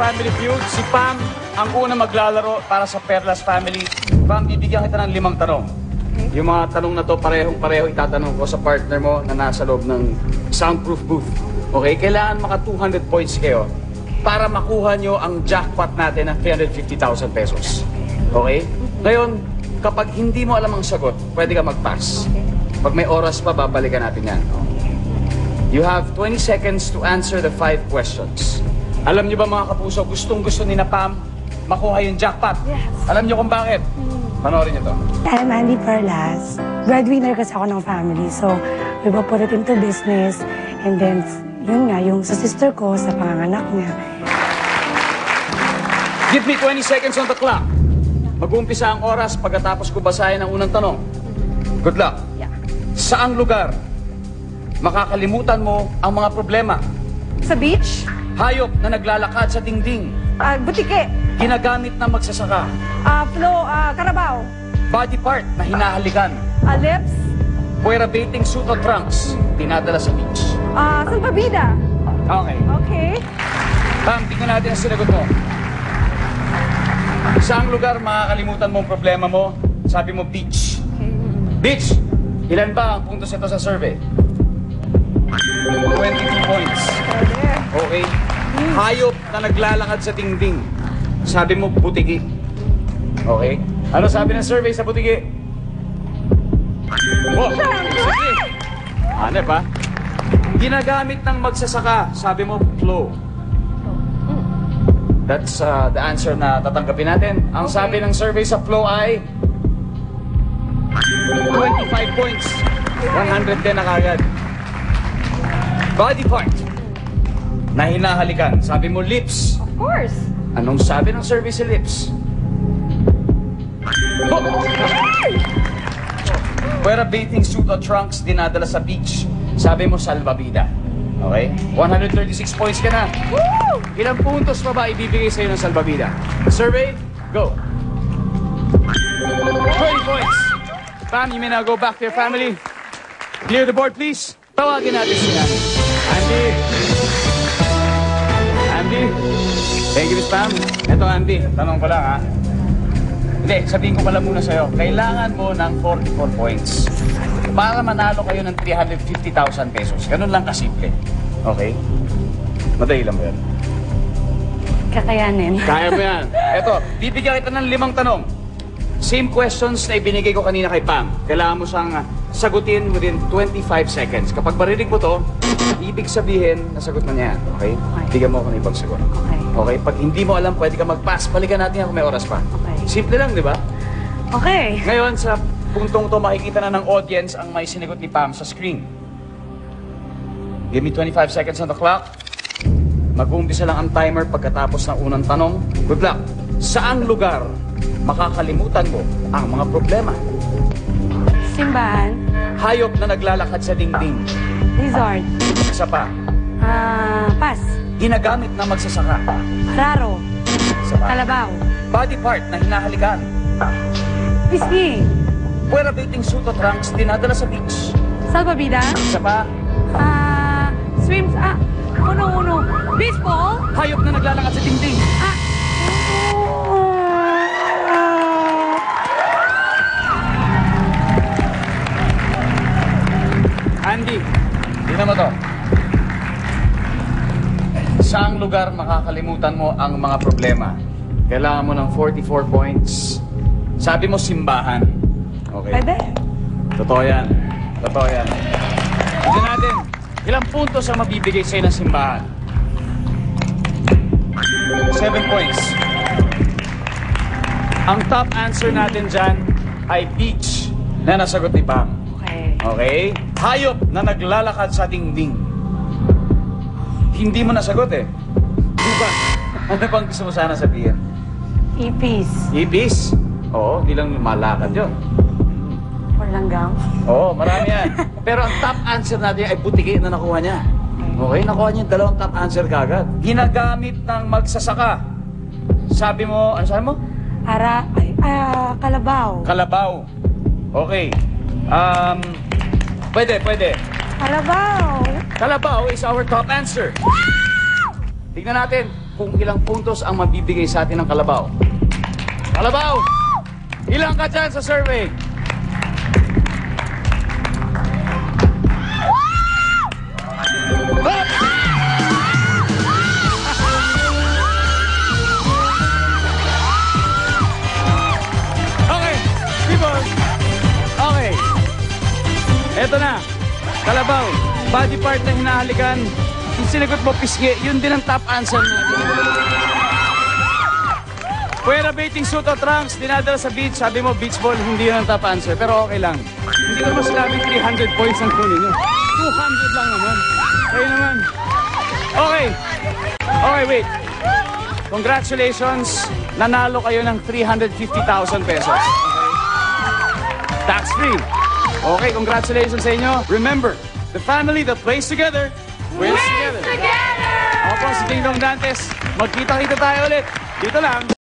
Family Feud. Si Pam ang una maglalaro para sa Perlas Family. Pam, bibigyan kita ng limang tanong. Yung mga tanong na to, parehong-pareho itatanong ko sa partner mo na nasa loob ng soundproof booth. Okay? Kailangan maka 200 points kayo para makuha nyo ang jackpot natin ng 350,000 pesos. Okay? Ngayon, kapag hindi mo alam ang sagot, pwede ka mag-pass. Pag may oras pa, babalikan natin yan. You have 20 seconds to answer the five questions. Alam niyo ba mga kapuso, gustong gusto ni na Pam makuha yung jackpot? Yes. Alam niyo kung bakit? Panoorin niyo to. I'm Andy Perlas. Breadwinner kasi ako ng family. So, we will put it into business. And then, yun nga, yung sa sister ko, sa panganganak niya. Give me 20 seconds on the clock. Mag-uumpisa ang oras pagkatapos ko basahin ang unang tanong. Good luck. Yeah. Saang lugar makakalimutan mo ang mga problema? Sa beach, Hayop na naglalakad sa dingding. ah, butike, Ginagamit na magsasaka. ah, flow, ah, carabao, Body part na hinahalikan. ah, lips, Puwera baiting suit o trunks. Dinadala sa beach. ah, salpabida. Okay. Okay. Pam, tingnan natin ang sinagot mo. Saang lugar makakalimutan mo ang problema mo? Sabi mo, beach. Beach! Ilan ba ang puntos ito sa survey? 22 points. Okay. Hayop na naglalakad sa dingding. Sabi mo, butiki. Okay. Ano sabi ng survey sa butiki? Oh, sige. Hanep ha? Ginagamit ng magsasaka. Sabi mo, flow. That's uh, the answer na tatanggapin natin. Ang sabi ng survey sa flow ay 25 points. 100 din na kagad. Body part na hinahalikan. Sabi mo lips. Of course. Anong sabi ng sa lips? Oh! Pwera bathing suit o trunks dinadala sa beach. Sabi mo salvavida. Okay? 136 points ka na. Woo! Ilang puntos pa ba ibibigay sa'yo ng salvavida? Survey, go. 20 points. Pam, you may now go back to your family. Clear the board, please. Tawagin natin si Andy. Andy. Andy. Thank you, Miss Pam. Ito, Andy. Tanong ko lang, ha? Hindi, sabihin ko pala muna sa'yo. Kailangan mo ng 44 points para manalo kayo ng 350,000 pesos. Ganun lang kasimple. Okay? Madali lang ba yan? Kakayanin. Kaya mo yan. Eto, bibigyan kita ng limang tanong. Same questions na ibinigay ko kanina kay Pam. Kailangan mo siyang sagutin within 25 seconds. Kapag marinig mo to, ibig sabihin, nasagot na niya yan. Okay? Okay. Bigyan mo ako ng ibang sagot. Okay. Okay? Pag hindi mo alam, pwede ka mag-pass. Balikan natin yan kung may oras pa. Okay. Simple lang, di ba? Okay. Ngayon, sa puntong to, makikita na ng audience ang may sinigot ni Pam sa screen. Give me 25 seconds on the clock. Mag-uumpisa lang ang timer pagkatapos ng unang tanong. Good luck. Saang lugar makakalimutan mo ang mga problema? Simbahan. Hayop na naglalakad sa dingding. Resort. Isa pa. Ah, pass. Ginagamit na magsasaka. Raro. Isa pa. Kalabaw. Body part na hinahalikan. Pisngi. Puwera bathing suit o trunks dinadala sa beach. Salpabida. Isa pa. Ah, swims. Ah, uno-uno. Baseball. Hayop na naglalakad sa dingding. Mo to. Saang lugar makakalimutan mo ang mga problema? Kailangan mo ng 44 points. Sabi mo simbahan. Okay. Pwede. Totoo yan. Totoo yan. Tignan natin. Ilang puntos ang mabibigay sa'yo ng simbahan? 7 points. Ang top answer natin dyan ay beach na nasagot ni Pam. Okay. Hayop na naglalakad sa dingding. Hindi mo nasagot eh. Di ba? Ano bang gusto mo sana sabihin? Ipis. Ibis? Oo, di lang malakad yun. Or langgam. Oo, marami yan. Pero ang top answer natin ay butiki na nakuha niya. Okay, nakuha niya yung dalawang top answer kagad. Ginagamit ng magsasaka. Sabi mo, ano sabi mo? Ara, ay, ah, kalabaw. Kalabaw. Okay. Um, pwede, pwede. Kalabaw. Kalabaw is our top answer. Tingnan natin kung ilang puntos ang mabibigay sa atin ng Kalabaw. Kalabaw, ilang ka dyan sa survey? Okay, Eto na. Kalabaw, body part na hinahalikan. Yung sinagot mo, pisngi, yun din ang top answer natin. Pwera baiting suit o trunks, dinadala sa beach, sabi mo beach ball, hindi yun ang top answer. Pero okay lang. Hindi ko sinabing 300 points ang kunin nyo. 200 lang naman. Kayo naman. Okay. Okay, wait. Congratulations. Nanalo kayo ng 350,000 pesos. Okay? Tax-free. Okay, congratulations sa inyo. Remember, the family that plays together wins together. Together! Ako po si Ding Dong Dantes. Magkita-kita tayo ulit. Dito lang.